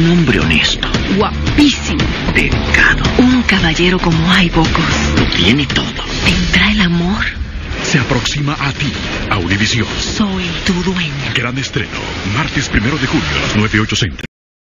Un hombre honesto. Guapísimo. Delicado. Un caballero como hay pocos. Lo tiene todo. ¿Tendrá el amor? Se aproxima a ti, a Univisión. Soy tu dueña. Gran estreno, martes primero de julio a las 9, 8 centro.